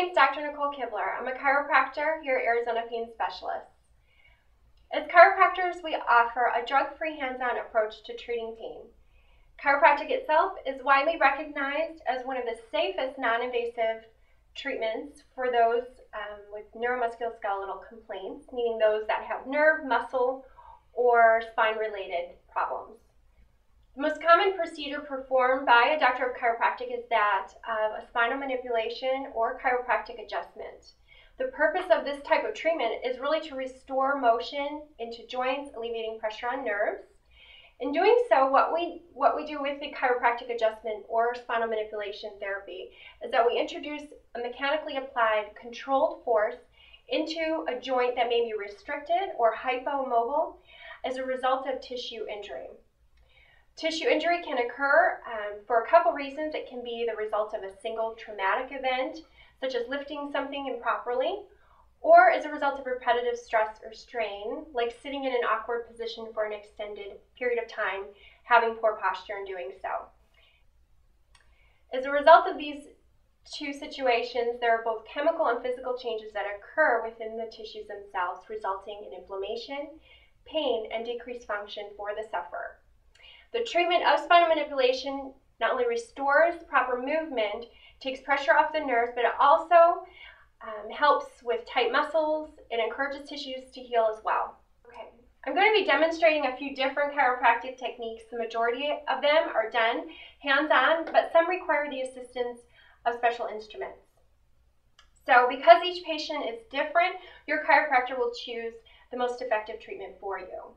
name is Dr. Nicole Kibler. I'm a chiropractor here at Arizona Pain Specialists. As chiropractors, we offer a drug-free hands-on approach to treating pain. Chiropractic itself is widely recognized as one of the safest non-invasive treatments for those um, with neuromusculoskeletal complaints, meaning those that have nerve, muscle, or spine-related problems. The most common procedure performed by a doctor of chiropractic is that of a spinal manipulation or chiropractic adjustment. The purpose of this type of treatment is really to restore motion into joints, alleviating pressure on nerves. In doing so, what we, what we do with the chiropractic adjustment or spinal manipulation therapy is that we introduce a mechanically applied controlled force into a joint that may be restricted or hypomobile as a result of tissue injury. Tissue injury can occur um, for a couple reasons. It can be the result of a single traumatic event, such as lifting something improperly, or as a result of repetitive stress or strain, like sitting in an awkward position for an extended period of time, having poor posture in doing so. As a result of these two situations, there are both chemical and physical changes that occur within the tissues themselves, resulting in inflammation, pain, and decreased function for the sufferer. The treatment of spinal manipulation not only restores proper movement, takes pressure off the nerves, but it also um, helps with tight muscles. It encourages tissues to heal as well. Okay, I'm going to be demonstrating a few different chiropractic techniques. The majority of them are done hands-on, but some require the assistance of special instruments. So because each patient is different, your chiropractor will choose the most effective treatment for you.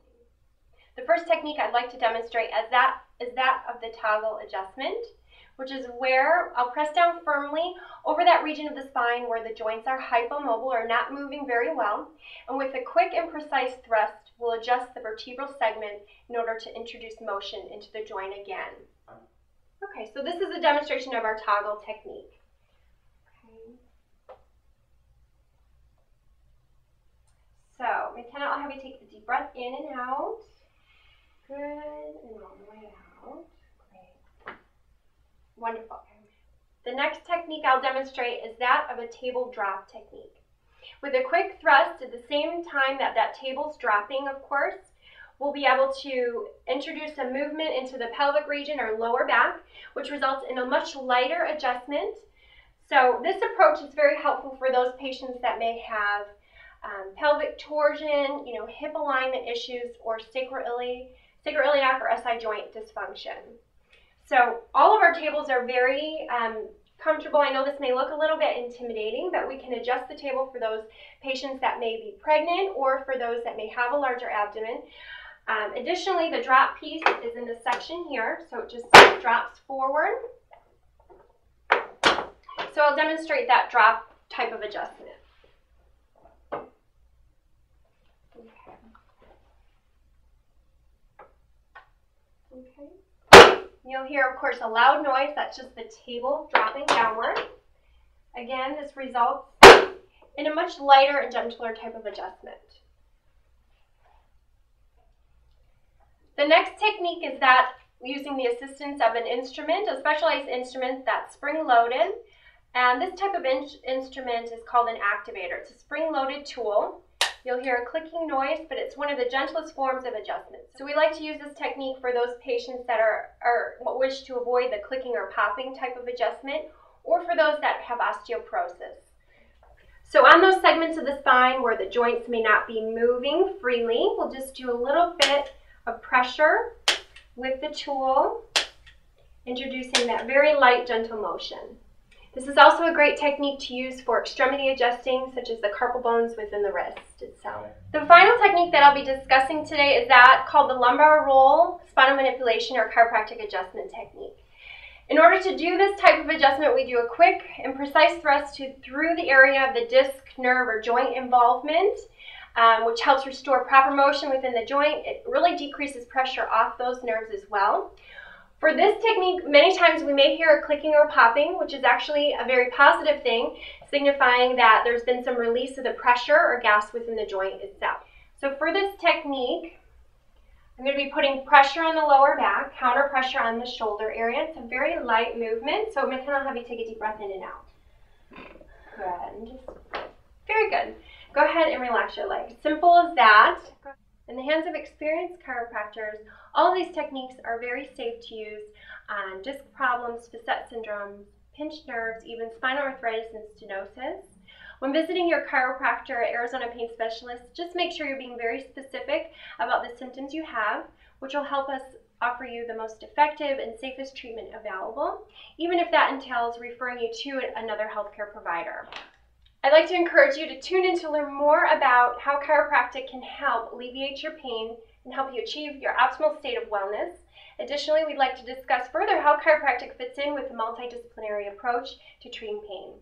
The first technique I'd like to demonstrate is that, is that of the toggle adjustment, which is where I'll press down firmly over that region of the spine where the joints are hypomobile or not moving very well. And with a quick and precise thrust, we'll adjust the vertebral segment in order to introduce motion into the joint again. Okay, so this is a demonstration of our toggle technique. Okay. So, McKenna, I'll have you take a deep breath in and out. Good, and all the way out. Great. Wonderful. The next technique I'll demonstrate is that of a table drop technique. With a quick thrust at the same time that that table's dropping, of course, we'll be able to introduce a movement into the pelvic region or lower back, which results in a much lighter adjustment. So this approach is very helpful for those patients that may have um, pelvic torsion, you know, hip alignment issues, or sacroiliac sacroiliac or SI joint dysfunction. So all of our tables are very um, comfortable. I know this may look a little bit intimidating, but we can adjust the table for those patients that may be pregnant or for those that may have a larger abdomen. Um, additionally, the drop piece is in the section here, so it just drops forward. So I'll demonstrate that drop type of adjustment. Okay. You'll hear, of course, a loud noise. That's just the table dropping downward. Again, this results in a much lighter and gentler type of adjustment. The next technique is that using the assistance of an instrument, a specialized instrument that's spring-loaded. And this type of in instrument is called an activator. It's a spring-loaded tool. You'll hear a clicking noise, but it's one of the gentlest forms of adjustment. So we like to use this technique for those patients that are, are wish to avoid the clicking or popping type of adjustment, or for those that have osteoporosis. So on those segments of the spine where the joints may not be moving freely, we'll just do a little bit of pressure with the tool, introducing that very light, gentle motion. This is also a great technique to use for extremity adjusting, such as the carpal bones within the wrist itself. The final technique that I'll be discussing today is that called the lumbar roll spinal manipulation or chiropractic adjustment technique. In order to do this type of adjustment, we do a quick and precise thrust to, through the area of the disc, nerve, or joint involvement, um, which helps restore proper motion within the joint. It really decreases pressure off those nerves as well. For this technique, many times we may hear a clicking or popping, which is actually a very positive thing, signifying that there's been some release of the pressure or gas within the joint itself. So for this technique, I'm going to be putting pressure on the lower back, counter pressure on the shoulder area. It's a very light movement, so McKenna, I'll have you take a deep breath in and out. Good. Very good. Go ahead and relax your legs. Simple as that. In the hands of experienced chiropractors, all these techniques are very safe to use on disc problems, facet syndrome, pinched nerves, even spinal arthritis and stenosis. When visiting your chiropractor or Arizona pain specialist, just make sure you're being very specific about the symptoms you have, which will help us offer you the most effective and safest treatment available, even if that entails referring you to another healthcare provider. I'd like to encourage you to tune in to learn more about how chiropractic can help alleviate your pain and help you achieve your optimal state of wellness. Additionally, we'd like to discuss further how chiropractic fits in with the multidisciplinary approach to treating pain.